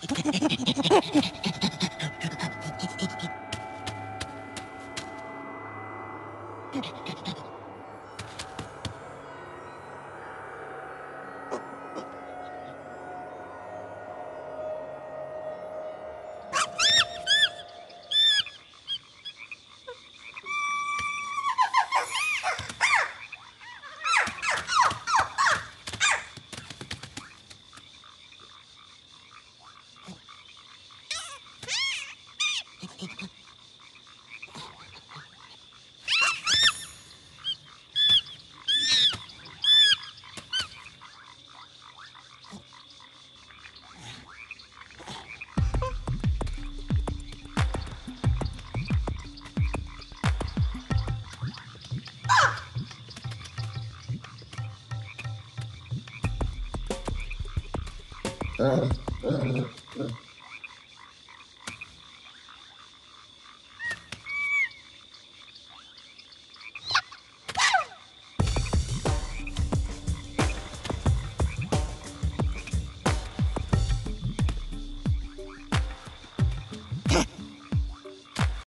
Ha ha ha ha. Uh, uh, uh.